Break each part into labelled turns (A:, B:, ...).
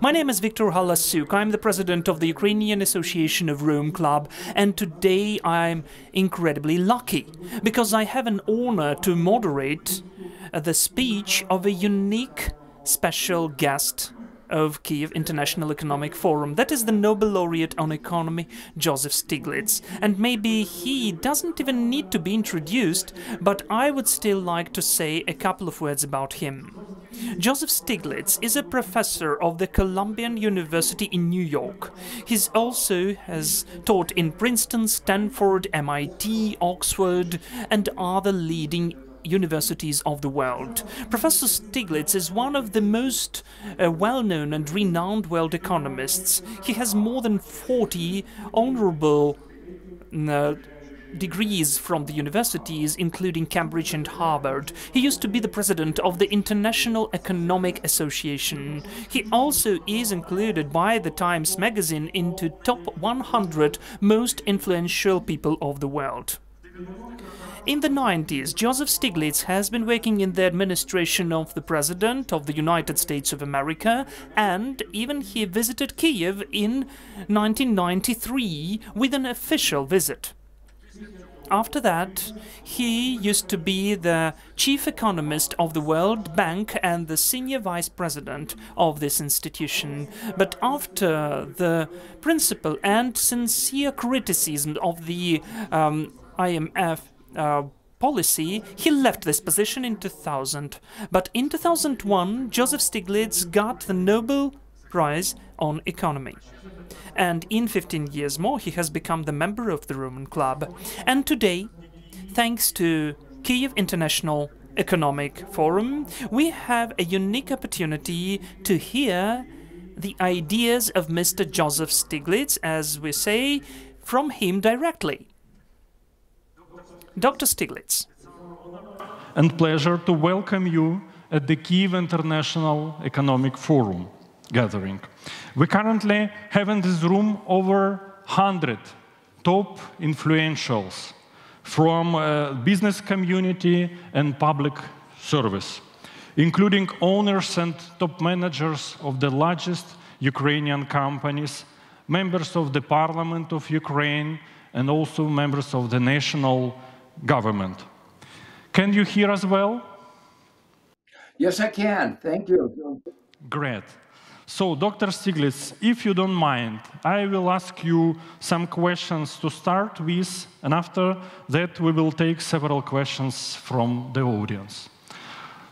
A: My name is Viktor Halasiuk. I'm the president of the Ukrainian Association of Rome Club, and today I'm incredibly lucky because I have an honor to moderate the speech of a unique special guest of Kiev International Economic Forum. That is the Nobel laureate on economy, Joseph Stiglitz. And maybe he doesn't even need to be introduced, but I would still like to say a couple of words about him. Joseph Stiglitz is a professor of the Columbian University in New York. He also has taught in Princeton, Stanford, MIT, Oxford, and other leading universities of the world. Professor Stiglitz is one of the most uh, well-known and renowned world economists. He has more than 40 honorable uh, degrees from the universities, including Cambridge and Harvard. He used to be the president of the International Economic Association. He also is included by the Times magazine into top 100 most influential people of the world. In the 90s, Joseph Stiglitz has been working in the administration of the President of the United States of America, and even he visited Kiev in 1993 with an official visit. After that, he used to be the chief economist of the World Bank and the senior vice president of this institution. But after the principal and sincere criticism of the um, IMF uh, policy, he left this position in 2000. But in 2001, Joseph Stiglitz got the Nobel Prize on Economy. And in 15 years more, he has become the member of the Roman Club. And today, thanks to Kiev International Economic Forum, we have a unique opportunity to hear the ideas of Mr. Joseph Stiglitz, as we say, from him directly. Dr. Stiglitz.
B: And pleasure to welcome you at the Kiev International Economic Forum gathering. We currently have in this room over 100 top influentials from uh, business community and public service, including owners and top managers of the largest Ukrainian companies, members of the Parliament of Ukraine, and also members of the national government. Can you hear us well?
C: Yes, I can. Thank you.
B: Great. So, Dr. Stiglitz, if you don't mind, I will ask you some questions to start with, and after that, we will take several questions from the audience.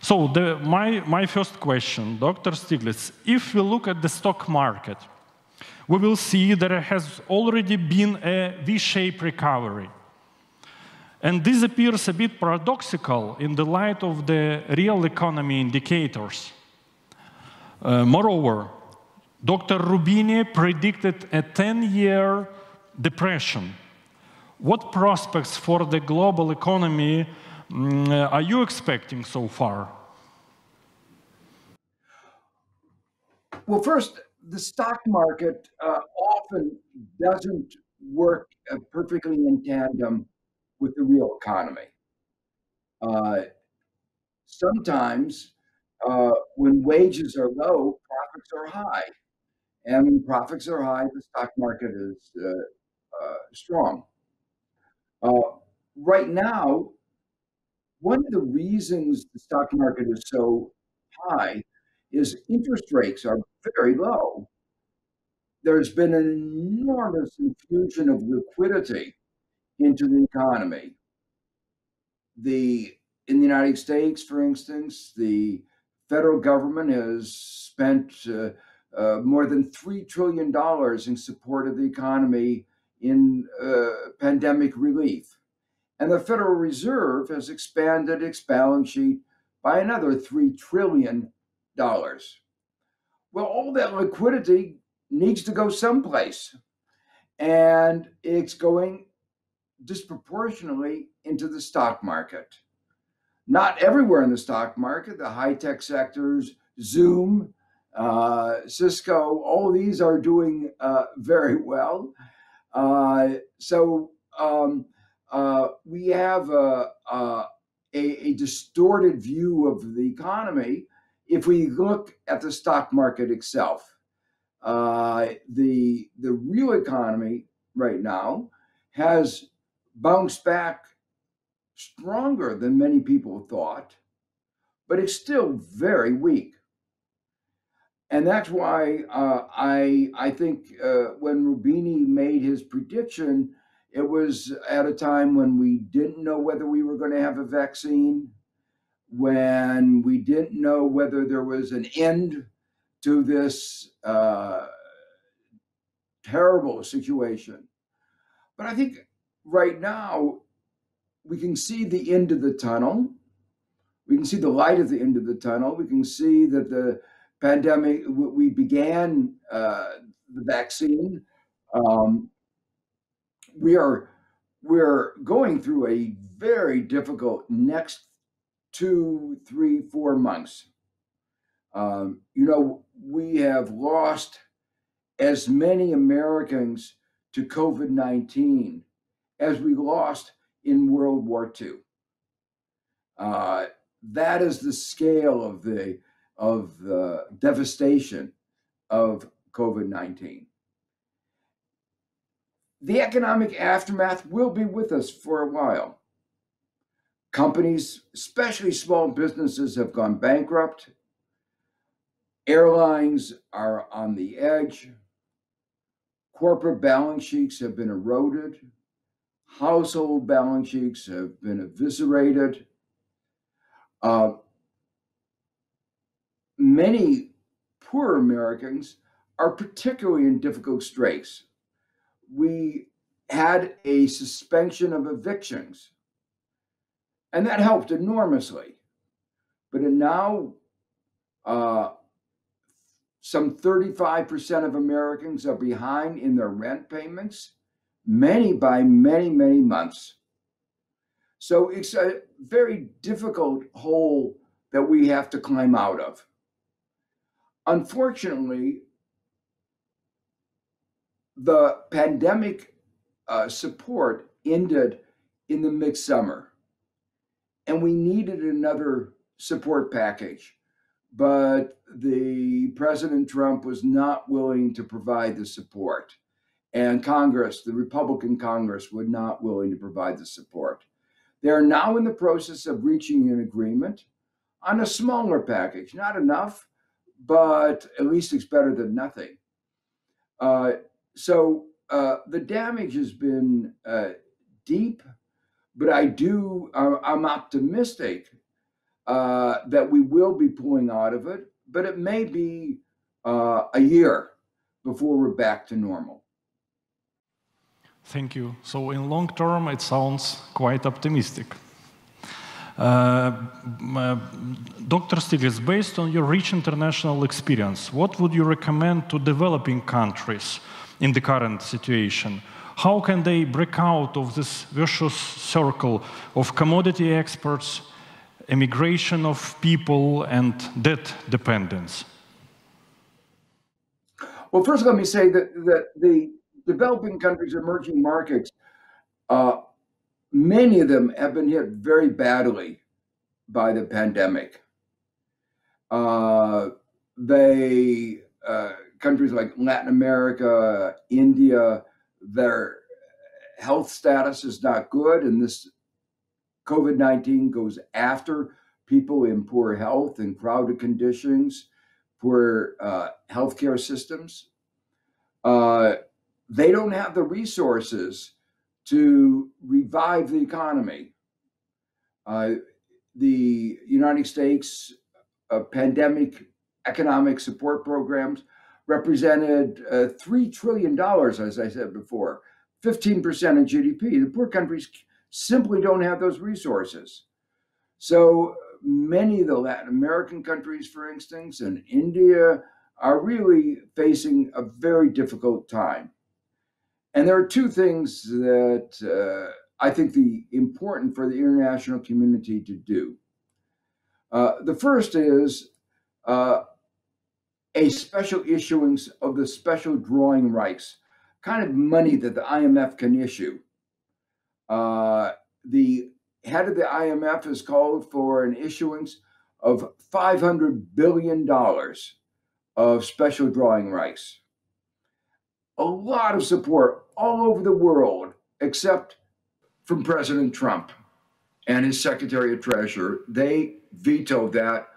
B: So, the, my, my first question, Dr. Stiglitz, if we look at the stock market, we will see that there has already been a V-shaped recovery. And this appears a bit paradoxical in the light of the real economy indicators. Uh, moreover, Dr. Roubini predicted a 10-year depression. What prospects for the global economy um, are you expecting so far?
C: Well, first, the stock market uh, often doesn't work uh, perfectly in tandem with the real economy. Uh, sometimes uh, when wages are low, profits are high. And when profits are high, the stock market is uh, uh strong. Uh, right now, one of the reasons the stock market is so high is interest rates are very low. There's been an enormous infusion of liquidity into the economy. The in the United States, for instance, the federal government has spent uh, uh, more than three trillion dollars in support of the economy in uh, pandemic relief, and the Federal Reserve has expanded its balance sheet by another three trillion dollars. Well, all that liquidity needs to go someplace, and it's going disproportionately into the stock market. Not everywhere in the stock market, the high tech sectors, Zoom, uh, Cisco, all these are doing uh, very well. Uh, so um, uh, we have a, a, a, distorted view of the economy if we look at the stock market itself. uh, the the real economy right now has bounced back stronger than many people thought, but it's still very weak. And that's why uh, I I think uh, when Roubini made his prediction, it was at a time when we didn't know whether we were going to have a vaccine, when we didn't know whether there was an end to this uh, terrible situation. But I think right now we can see the end of the tunnel. We can see the light at the end of the tunnel. We can see that the pandemic, we began uh, the vaccine. Um, we are we're going through a very difficult next two, three, four months. Um, you know, we have lost as many Americans to COVID 19 as we lost in World War II. Uh, that is the scale of the of the devastation of COVID 19. The economic aftermath will be with us for a while. Companies, especially small businesses, have gone bankrupt. Airlines are on the edge. Corporate balance sheets have been eroded. Household balance sheets have been eviscerated. Uh, many poor Americans are particularly in difficult straits. We had a suspension of evictions, and that helped enormously. But now, uh, some 35% of Americans are behind in their rent payments, many by many, many months. So it's a very difficult hole that we have to climb out of. Unfortunately, the pandemic uh, support ended in the midsummer, and we needed another support package. But the President Trump was not willing to provide the support, and Congress, the Republican Congress, were not willing to provide the support. They are now in the process of reaching an agreement on a smaller package, not enough, but at least it's better than nothing. Uh, so uh, the damage has been uh, deep, but I do, uh, I'm optimistic uh, that we will be pulling out of it, but it may be uh, a year before we're back to normal.
B: Thank you. So in long term, it sounds quite optimistic. Uh, uh, Dr. Stiglitz, based on your rich international experience, what would you recommend to developing countries in the current situation? How can they break out of this vicious circle of commodity exports, emigration of people, and debt dependence?
C: Well, first, let me say that, that the developing countries, emerging markets, uh, many of them have been hit very badly by the pandemic. Uh, they uh, countries like Latin America, India, their health status is not good, and this COVID nineteen goes after people in poor health and crowded conditions, poor uh, healthcare systems. Uh, they don't have the resources to revive the economy. Uh, the United States uh, pandemic economic support programs represented uh, $3 trillion, as I said before, 15% of GDP. The poor countries simply don't have those resources. So many of the Latin American countries, for instance, and India are really facing a very difficult time. And there are two things that uh, I think the important for the international community to do. Uh, the first is uh, a special issuance of the special drawing rights, kind of money that the IMF can issue. Uh, the head of the IMF has called for an issuance of $500 billion of special drawing rights. A lot of support all over the world, except from President Trump and his Secretary of Treasury. They vetoed that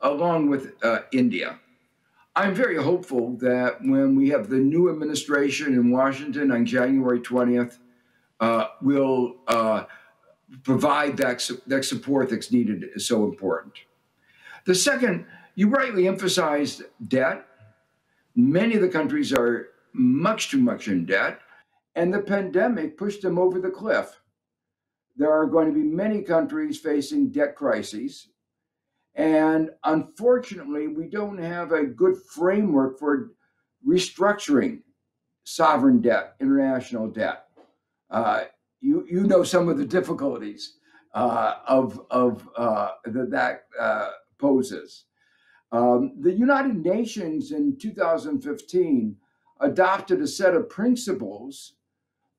C: along with uh, India. I'm very hopeful that when we have the new administration in Washington on January 20th, uh, we'll uh, provide that, that support that's needed is so important. The second, you rightly emphasized debt. Many of the countries are much too much in debt, and the pandemic pushed them over the cliff. There are going to be many countries facing debt crises. And unfortunately, we don't have a good framework for restructuring sovereign debt, international debt. Uh, you, you know some of the difficulties uh, of, of uh, that, that uh, poses. Um, the United Nations in 2015 adopted a set of principles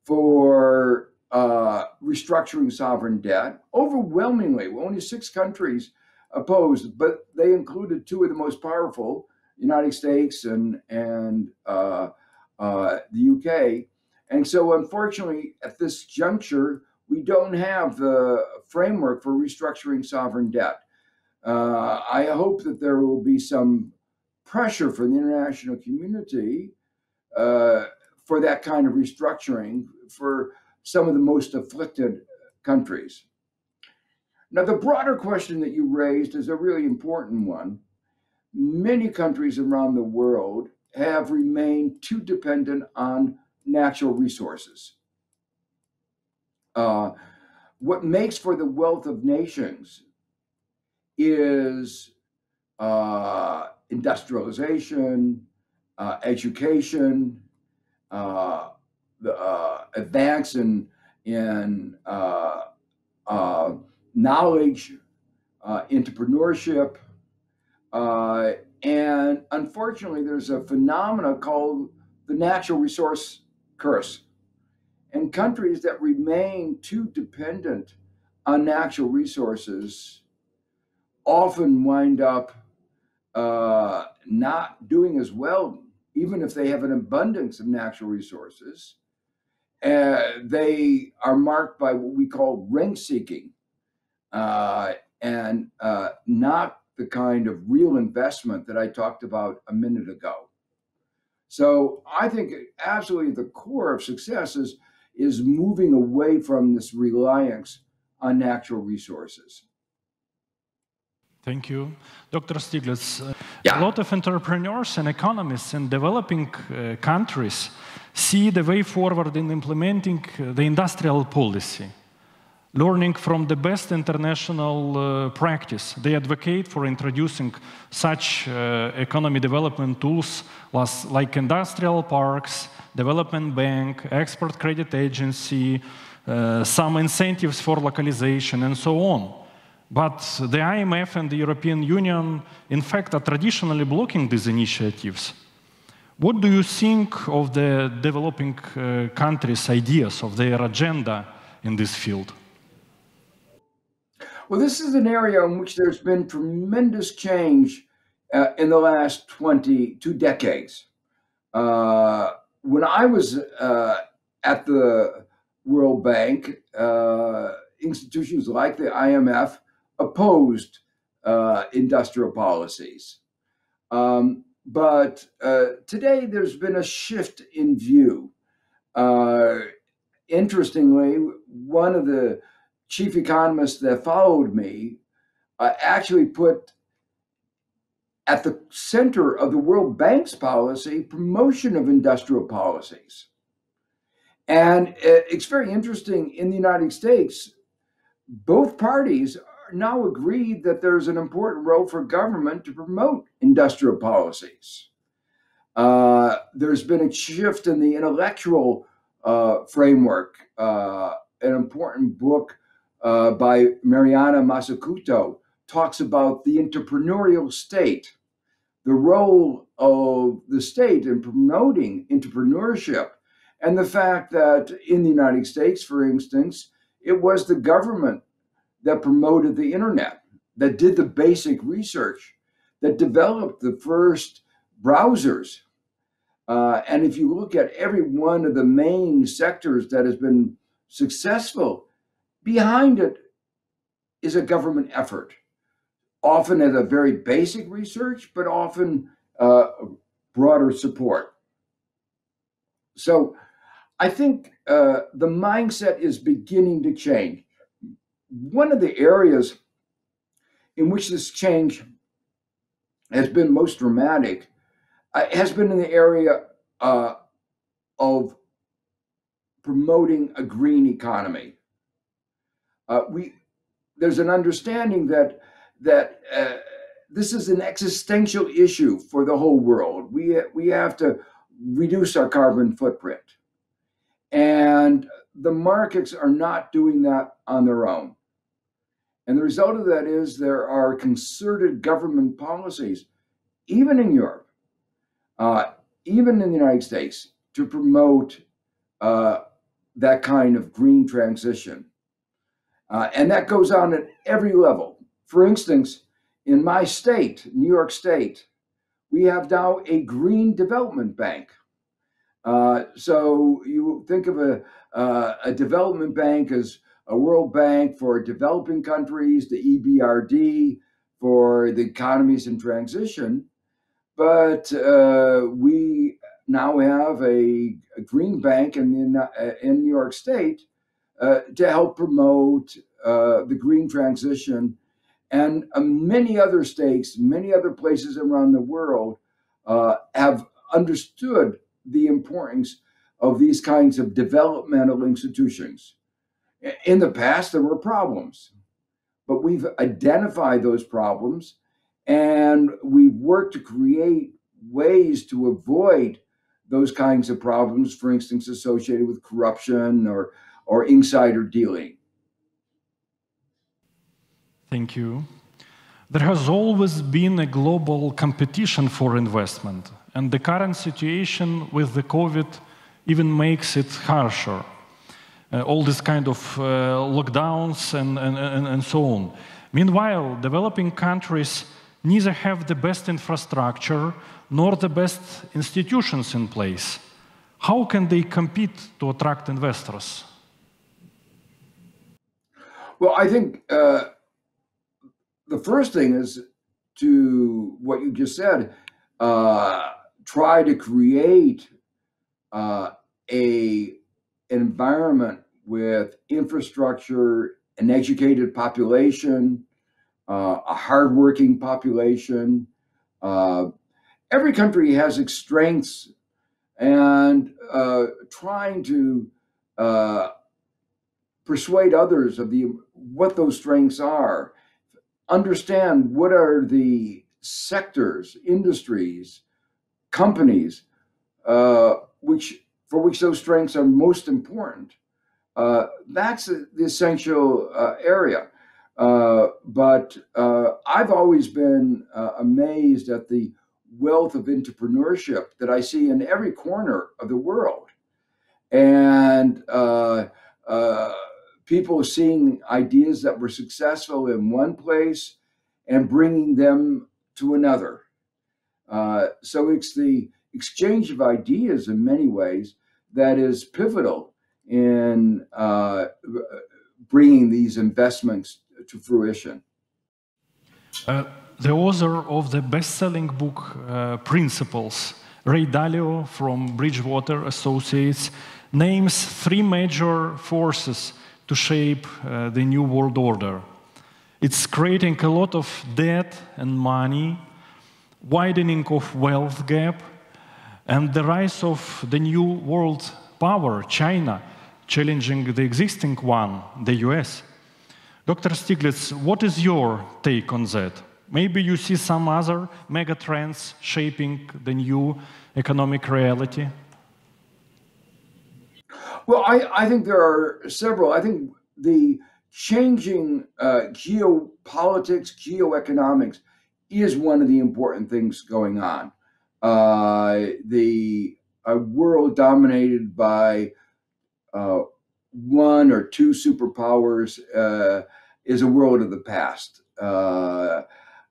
C: for uh, restructuring sovereign debt. Overwhelmingly, only six countries opposed, but they included two of the most powerful, United States and and uh, uh, the UK. And so, unfortunately, at this juncture, we don't have the framework for restructuring sovereign debt. Uh, I hope that there will be some pressure from the international community uh, for that kind of restructuring for some of the most afflicted countries. Now, the broader question that you raised is a really important one. Many countries around the world have remained too dependent on natural resources. Uh, what makes for the wealth of nations is uh, industrialization, uh, education, uh, the uh, advance in in uh, uh, knowledge, entrepreneurship, and unfortunately, there's a phenomena called the natural resource curse. And countries that remain too dependent on natural resources often wind up uh, not doing as well even if they have an abundance of natural resources, uh, they are marked by what we call rent seeking uh, and uh, not the kind of real investment that I talked about a minute ago. So I think absolutely the core of success is, is moving away from this reliance on natural resources.
B: Thank you. Dr. Stiglitz, uh,
C: yeah.
B: a lot of entrepreneurs and economists in developing uh, countries see the way forward in implementing uh, the industrial policy. Learning from the best international uh, practice, they advocate for introducing such uh, economy development tools like industrial parks, development bank, export credit agency, uh, some incentives for localization, and so on. But the IMF and the European Union, in fact, are traditionally blocking these initiatives. What do you think of the developing uh, countries' ideas, of their agenda in this field?
C: Well, this is an area in which there's been tremendous change uh, in the last 20, two decades. Uh, when I was uh, at the World Bank, uh, institutions like the IMF opposed uh, industrial policies. Um, but uh, today there's been a shift in view. Uh, interestingly, one of the chief economists that followed me uh, actually put at the center of the World Bank's policy promotion of industrial policies. And uh, it's very interesting in the United States, both parties now agreed that there's an important role for government to promote industrial policies. Uh, there's been a shift in the intellectual uh, framework. Uh, an important book uh, by Mariana Mazzucato talks about the entrepreneurial state, the role of the state in promoting entrepreneurship, and the fact that in the United States, for instance, it was the government that promoted the internet, that did the basic research, that developed the first browsers. Uh, and if you look at every one of the main sectors that has been successful, behind it is a government effort, often at a very basic research, but often uh, broader support. So I think uh, the mindset is beginning to change. One of the areas in which this change has been most dramatic uh, has been in the area uh, of promoting a green economy. Uh, we there's an understanding that that uh, this is an existential issue for the whole world. We we have to reduce our carbon footprint, and the markets are not doing that on their own. And the result of that is there are concerted government policies, even in Europe, uh, even in the United States, to promote uh, that kind of green transition. Uh, and that goes on at every level. For instance, in my state, New York State, we have now a green development bank. Uh, so you think of a, uh, a development bank as a World Bank for developing countries, the EBRD for the economies in transition. But uh, we now have a, a, green bank in, the, uh, in New York State uh, to help promote uh, the green transition. And uh, many other states, many other places around the world uh, have understood the importance of these kinds of developmental institutions. In the past, there were problems, but we've identified those problems and we've worked to create ways to avoid those kinds of problems, for instance, associated with corruption or, or insider dealing.
B: Thank you. There has always been a global competition for investment, and the current situation with the COVID even makes it harsher all this kind of uh, lockdowns and, and, and, and so on. Meanwhile, developing countries neither have the best infrastructure nor the best institutions in place. How can they compete to attract investors?
C: Well, I think uh, the first thing is to what you just said uh, try to create uh, a environment with infrastructure, an educated population, uh, a hardworking population. Uh, every country has its strengths, and uh, trying to uh, persuade others of the what those strengths are, understand what are the sectors, industries, companies uh, which for which those strengths are most important. Uh, that's the essential uh, area. Uh, but uh, I've always been uh, amazed at the wealth of entrepreneurship that I see in every corner of the world. And uh, people seeing ideas that were successful in one place and bringing them to another. so it's the exchange of ideas in many ways that is pivotal in uh, bringing these investments to fruition.
B: Uh, the author of the best-selling book uh, Principles, Ray Dalio from Bridgewater Associates, names three major forces to shape uh, the new world order. It's creating a lot of debt and money, widening of wealth gap, and the rise of the new world power, China, challenging the existing one, the US. Dr. Stiglitz, what is your take on that? Maybe you see some other mega trends shaping the new economic reality?
C: Well, I, I think there are several. I think the changing uh, geopolitics, geoeconomics is one of the important things going on uh, the a world dominated by uh, one or two superpowers uh, is a world of the past. Uh,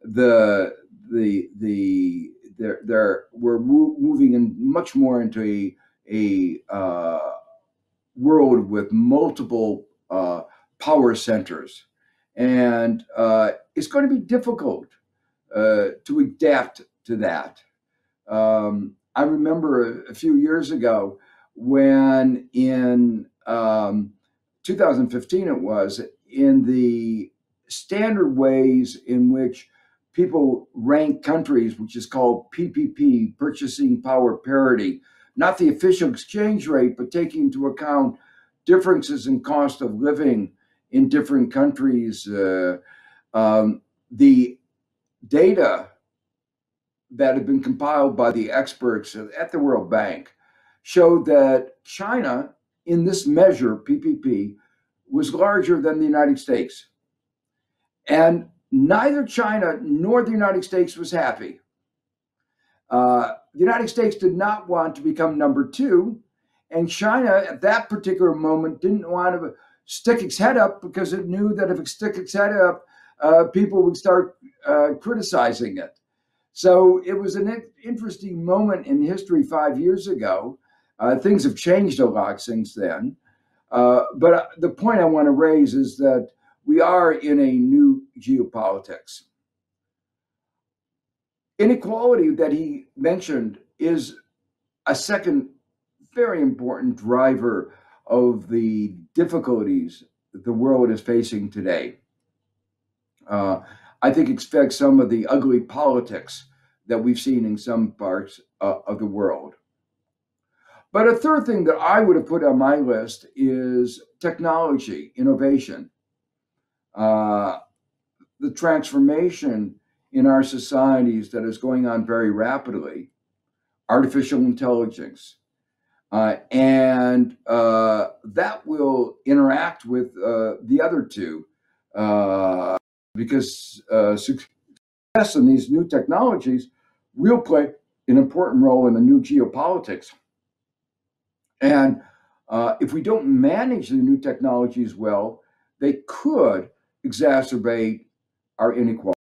C: the the the they're, they're, we're mo- moving in much more into a, a uh, world with multiple uh, power centers. And it's going to be difficult to adapt to that. Um, I remember a, a, few years ago when in um, 2015 it was, in the standard ways in which people rank countries, which is called PPP, purchasing power parity, not the official exchange rate, but taking into account differences in cost of living in different countries. Uh, um, the data that had been compiled by the experts at the World Bank showed that China, in this measure, PPP, was larger than the United States. And neither China nor the United States was happy. Uh, the United States did not want to become number two, and China at that particular moment didn't want to stick its head up because it knew that if it stuck its head up, uh, people would start uh, criticizing it. So it was an interesting moment in history five years ago. Uh, things have changed a lot since then. Uh, but uh, the point I want to raise is that we are in a new geopolitics. Inequality that he mentioned is a second very important driver of the difficulties the world is facing today. Uh, I think expect some of the ugly politics that we've seen in some parts uh, of the world. But a third thing that I would have put on my list is technology, innovation, uh, the transformation in our societies that is going on very rapidly, artificial intelligence. Uh, and uh, that will interact with uh, the other two uh, because uh, success in these new technologies will play an important role in the new geopolitics. And uh, if we don't manage the new technologies well, they could exacerbate our inequality.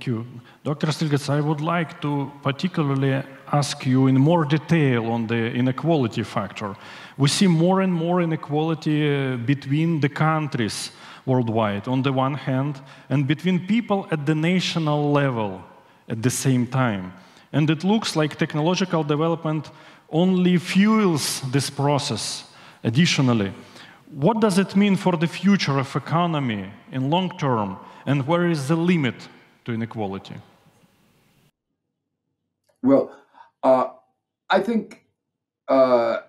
B: Thank you. Dr. Stiglitz, I would like to particularly ask you in more detail on the inequality factor. We see more and more inequality uh, between the countries worldwide, on the one hand, and between people at the national level at the same time. And it looks like technological development only fuels this process additionally. What does it mean for the future of economy in long term, and where is the limit to inequality?
C: Well, uh, I think uh,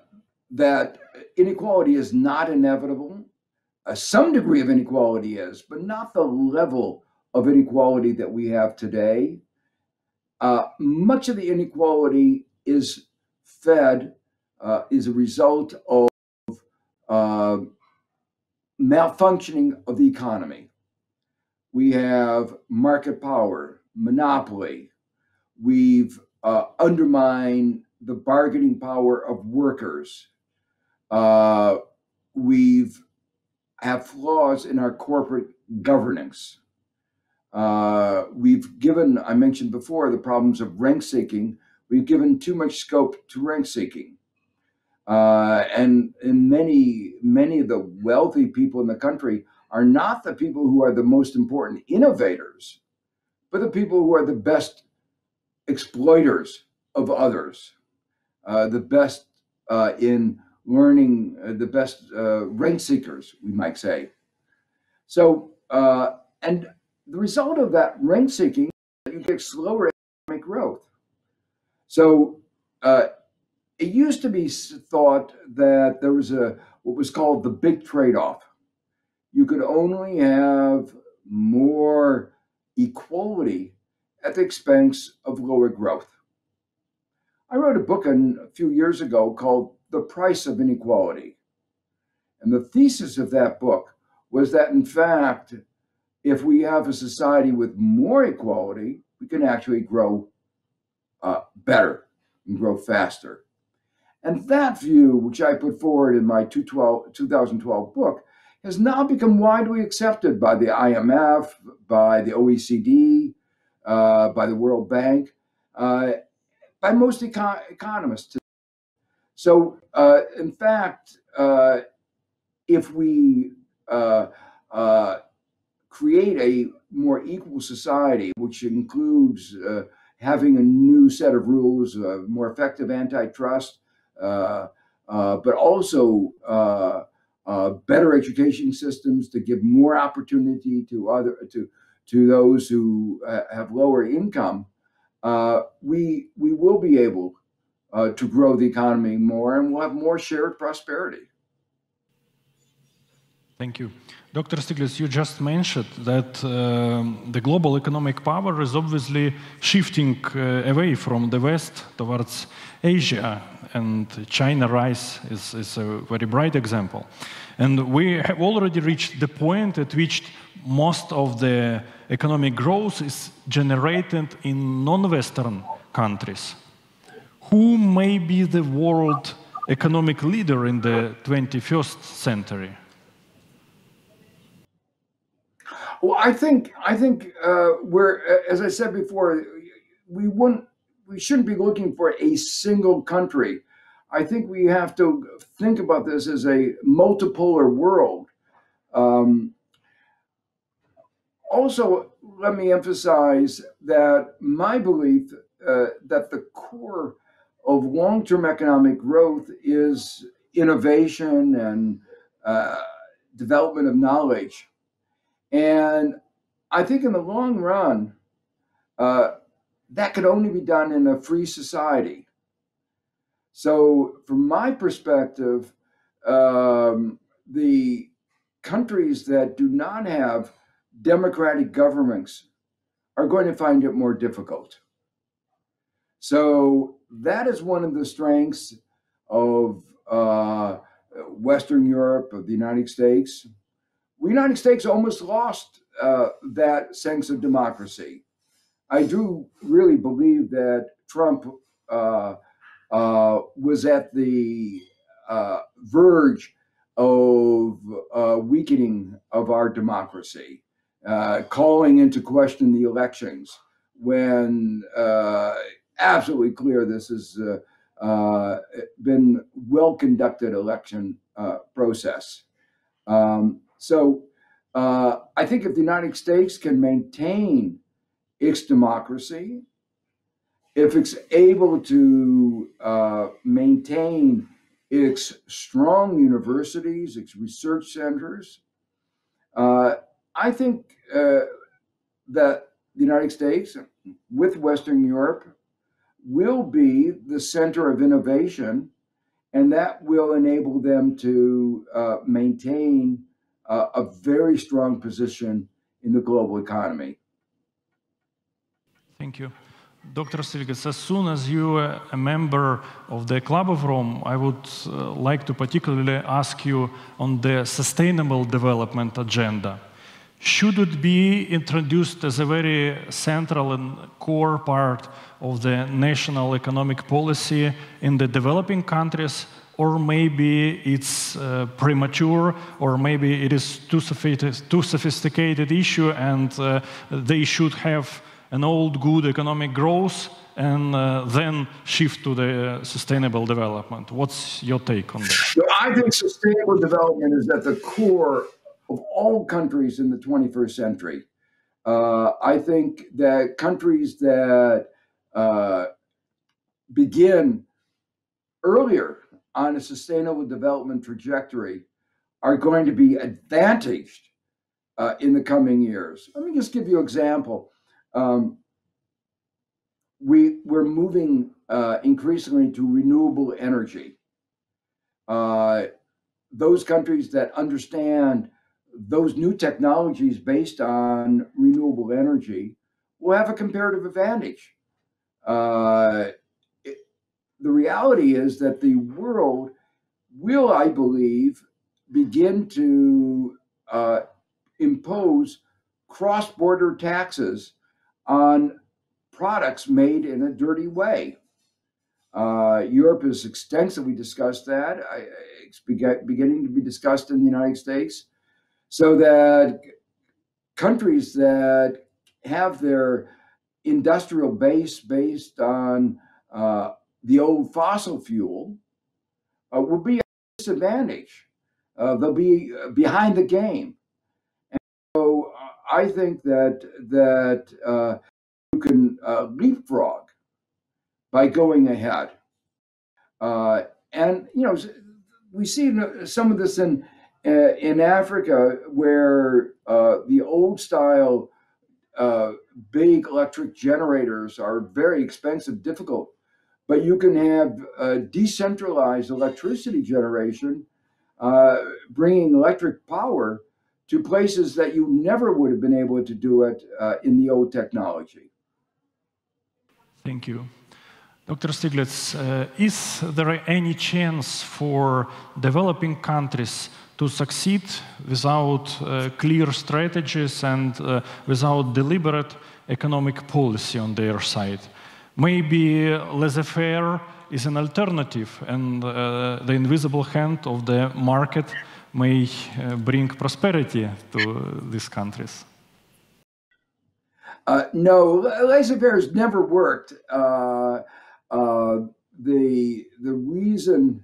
C: that inequality is not inevitable. Uh, some degree of inequality is, but not the level of inequality that we have today. Uh, much of the inequality is fed, uh, is a result of uh, malfunctioning of the economy. We have market power, monopoly. We've uh, undermined the bargaining power of workers. Uh, we've have flaws in our corporate governance. Uh, we've given, I mentioned before, the problems of rent seeking. We've given too much scope to rent seeking. Uh, and, and many, many of the wealthy people in the country are not the people who are the most important innovators, but the people who are the best exploiters of others, uh, the best uh, in learning, uh, the best uh, rent seekers, we might say. So, uh, and the result of that rent seeking, you get slower economic growth. So uh, it used to be thought that there was a what was called the big trade-off. You could only have more equality at the expense of lower growth. I wrote a book a few years ago called The Price of Inequality. And the thesis of that book was that, in fact, if we have a society with more equality, we can actually grow uh, better and grow faster. And that view, which I put forward in my 2012 book, has now become widely accepted by the IMF, by the OECD, uh, by the World Bank, uh, by most econ- economists. So, uh, in fact, uh, if we uh, uh, create a more equal society, which includes having a new set of rules, more effective antitrust, but also better education systems to give more opportunity to other to to those who uh, have lower income, uh, we we will be able uh, to grow the economy more, and we'll have more shared prosperity.
B: Thank you. Dr. Stiglitz, you just mentioned that uh, the global economic power is obviously shifting uh, away from the West towards Asia, and China rise is, is a very bright example. And we have already reached the point at which most of the economic growth is generated in non-Western countries. Who may be the world economic leader in the 21st century?
C: Well, I think I think uh, we're as I said before, we wouldn't we shouldn't be looking for a single country. I think we have to think about this as a multipolar world. Um, also, let me emphasize that my belief uh, that the core of long-term economic growth is innovation and uh, development of knowledge. And I think in the long run, uh, that could only be done in a free society. So, from my perspective, um, the countries that do not have democratic governments are going to find it more difficult. So, that is one of the strengths of uh, Western Europe, of the United States. The United States almost lost uh, that sense of democracy. I do really believe that Trump uh, uh, was at the uh, verge of uh, weakening of our democracy, uh, calling into question the elections when absolutely clear this has been well conducted election process. Um, so I think if the United States can maintain its democracy, if it's able to uh, maintain its strong universities, its research centers, uh, I think uh, that the United States, with Western Europe, will be the center of innovation, and that will enable them to uh, maintain uh, a very strong position in the global economy.
B: Thank you. Dr. Stiglitz, as soon as you are a member of the Club of Rome, I would uh, like to particularly ask you on the sustainable development agenda. Should it be introduced as a very central and core part of the national economic policy in the developing countries, or maybe it's uh, premature, or maybe it is too, sophisticated, too sophisticated issue and uh, they should have an old good economic growth and uh, then shift to the sustainable development. What's your take on that?
C: So I think sustainable development is at the core of all countries in the 21st century. Uh, I think that countries that uh, begin earlier on a sustainable development trajectory are going to be advantaged uh, in the coming years. Let me just give you an example um, we we're moving uh, increasingly to renewable energy. Uh, those countries that understand those new technologies based on renewable energy will have a comparative advantage. The reality is that the world will, I believe, begin to uh, impose cross border taxes on products made in a dirty way. Uh, Europe has extensively discussed that. I, it's beginning to be discussed in the United States, so that countries that have their industrial base based on uh, the old fossil fuel uh, will be a disadvantage. Uh, they'll be uh, behind the game. And so uh, I think that that uh, you can leapfrog by going ahead. and you know, we see some of this in in Africa, where the old style uh, big electric generators are very expensive, difficult. But you can have decentralized electricity generation, uh, bringing electric power to places that you never would have been able to do it uh, in the old technology.
B: Thank you. Dr. Stiglitz, uh, is there any chance for developing countries to succeed without uh, clear strategies and uh, without deliberate economic policy on their side. Maybe laissez-faire is an alternative, and uh, the invisible hand of the market may uh, bring prosperity to these countries.
C: Uh, no, laissez-faire has never worked. Uh, the the reason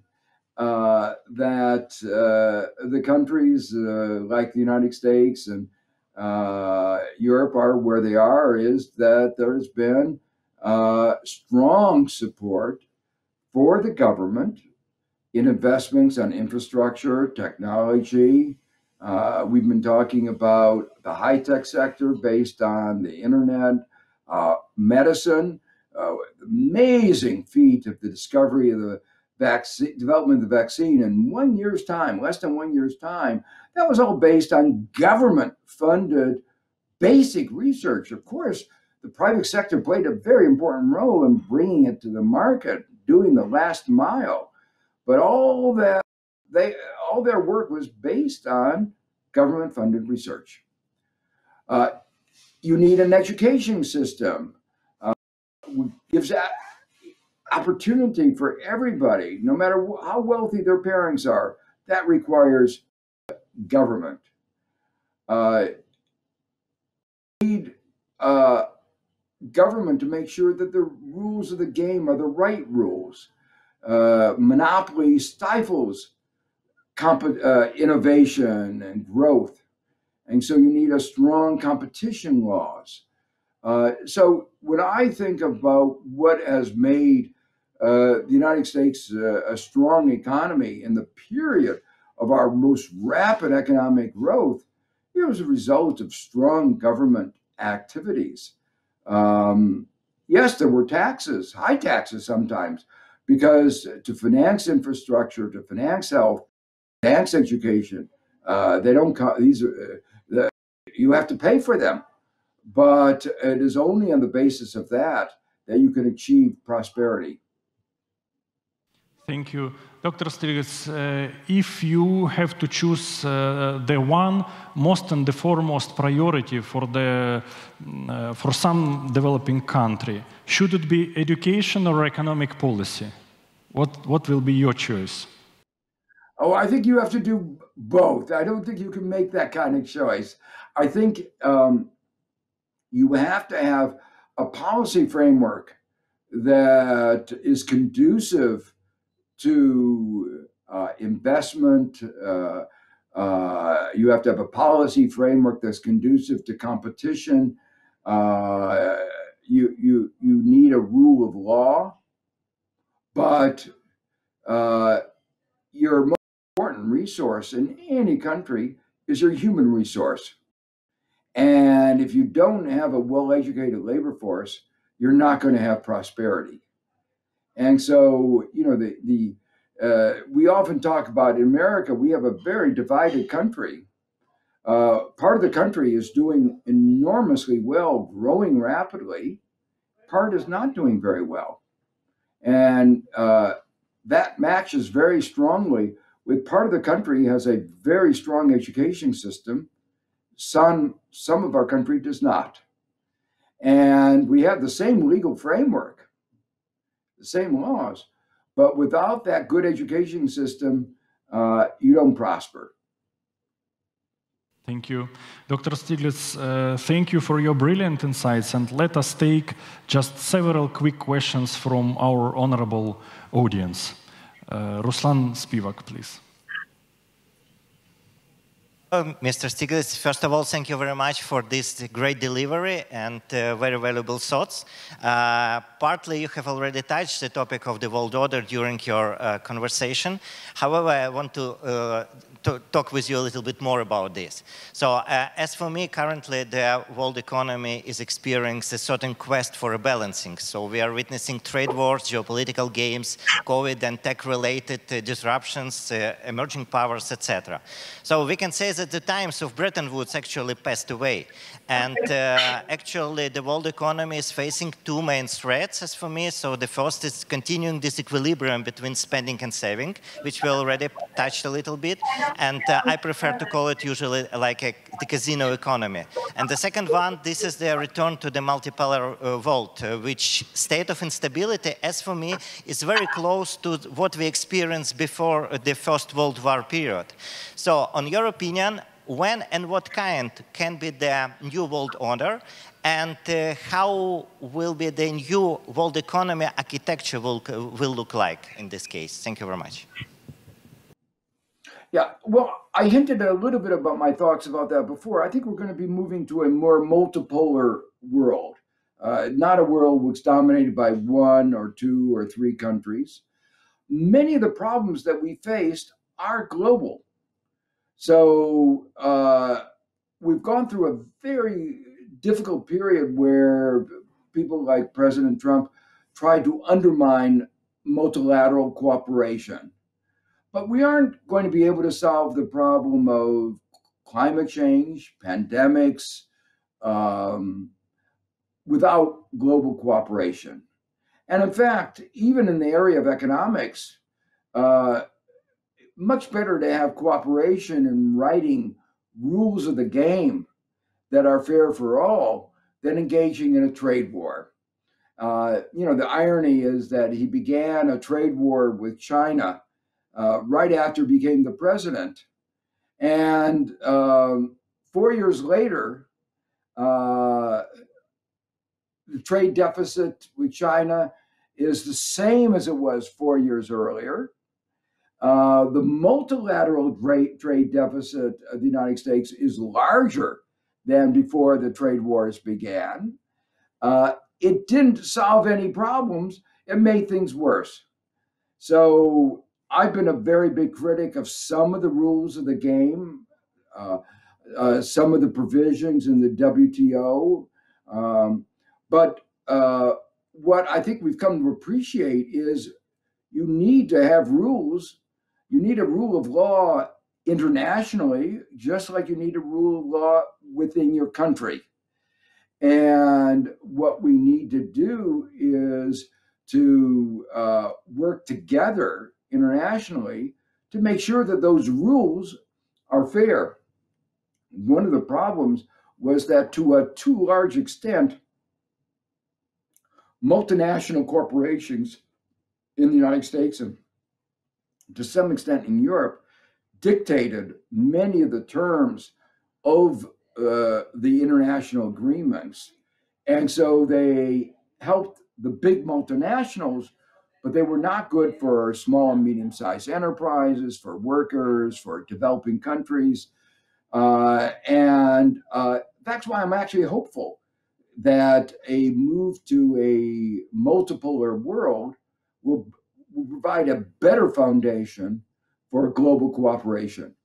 C: uh, that uh, the countries uh, like the United States and uh, Europe are where they are is that there's been uh, strong support for the government in investments on infrastructure, technology. Uh, we've been talking about the high tech sector based on the internet, uh, medicine, uh, amazing feat of the discovery of the vaccine development of the vaccine in one year's time, less than one year's time, that was all based on government funded basic research. Of course, the private sector played a very important role in bringing it to the market, doing the last mile. But all that they all their work was based on government funded research. Uh, you need an education system. Uh, gives opportunity for everybody, no matter how wealthy their parents are. That requires government. Uh, need uh, government to make sure that the rules of the game are the right rules. Uh, monopoly stifles uh, innovation and growth. And so you need a strong competition laws. Uh, so when I think about what has made uh, the United States uh, a strong economy in the period of our most rapid economic growth, it was a result of strong government activities. Um, yes, there were taxes, high taxes sometimes, because to finance infrastructure, to finance health, finance education, uh, they don't these are, uh, the, you have to pay for them. But it is only on the basis of that that you can achieve prosperity.
B: Thank you. Dr. Stiglitz, uh, if you have to choose uh, the one most and the foremost priority for, the, uh, for some developing country, should it be education or economic policy? What, what will be your choice?
C: Oh, I think you have to do both. I don't think you can make that kind of choice. I think um, you have to have a policy framework that is conducive to uh, investment. Uh, uh, you have to have a policy framework that's conducive to competition. Uh, you you you need a rule of law, but uh, your most important resource in any country is your human resource. And if you don't have a well-educated labor force, you're not going to have prosperity. And so, you know, the the uh, we often talk about in America, we have a very divided country. Uh, part of the country is doing enormously well, growing rapidly. Part is not doing very well. And uh, that matches very strongly with part of the country has a very strong education system. Some, some of our country does not. And we have the same legal framework the same laws. But without that good education system, uh, you don't prosper.
B: Thank you. Dr. Stiglitz, uh, thank you for your brilliant insights. And let us take just several quick questions from our honorable audience. Uh, Ruslan Spivak, please.
D: Mr. Stiglitz, first of all, thank you very much for this great delivery and uh, very valuable thoughts. Uh, partly you have already touched the topic of the world order during your uh, conversation. However, I want to uh, to talk with you a little bit more about this. So uh, as for me, currently the world economy is experiencing a certain quest for a balancing. So we are witnessing trade wars, geopolitical games, COVID and tech-related uh, disruptions, uh, emerging powers, etc. So we can say that the times of Bretton Woods actually passed away. And uh, actually the world economy is facing two main threats as for me. So the first is continuing this equilibrium between spending and saving, which we already touched a little bit and uh, I prefer to call it usually like a, the casino economy. And the second one, this is the return to the multipolar uh, world, uh, which state of instability, as for me, is very close to what we experienced before the First World War period. So, on your opinion, when and what kind can be the new world order and uh, how will be the new world economy architecture will, will look like in this case? Thank you very much.
C: Yeah, well, I hinted a little bit about my thoughts about that before. I think we're going to be moving to a more multipolar world, uh, not a world which dominated by one or two or three countries. Many of the problems that we faced are global. So uh, we've gone through a very difficult period where people like President Trump tried to undermine multilateral cooperation but we aren't going to be able to solve the problem of climate change, pandemics, um, without global cooperation. And in fact, even in the area of economics, uh, much better to have cooperation in writing rules of the game that are fair for all than engaging in a trade war. Uh, you know, the irony is that he began a trade war with China uh, right after became the president. And um, four years later, uh, the trade deficit with China is the same as it was four years earlier. Uh, the multilateral trade, deficit of the United States is larger than before the trade wars began. Uh, it didn't solve any problems, it made things worse. So I've been a very big critic of some of the rules of the game, uh, uh, some of the provisions in the WTO. Um, but uh, what I think we've come to appreciate is you need to have rules. You need a rule of law internationally, just like you need a rule of law within your country. And what we need to do is to uh, work together internationally to make sure that those rules are fair. One of the problems was that to a too large extent, multinational corporations in the United States and to some extent in Europe dictated many of the terms of uh, the international agreements. And so they helped the big multinationals but they were not good for small and medium sized enterprises, for workers, for developing countries. Uh, and uh, that's why I'm actually hopeful that a move to a multipolar world will, will provide a better foundation for global cooperation.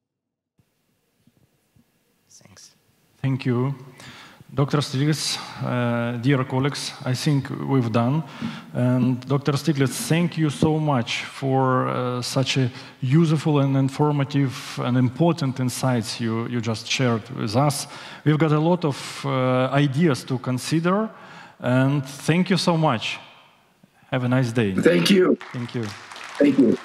D: Thanks.
B: Thank you. Dr. Stiglitz, uh, dear colleagues, I think we've done. And Dr. Stiglitz, thank you so much for uh, such a useful and informative and important insights you, you just shared with us. We've got a lot of uh, ideas to consider, and thank you so much. Have a nice day.
C: Thank you.
B: Thank you.
C: Thank you.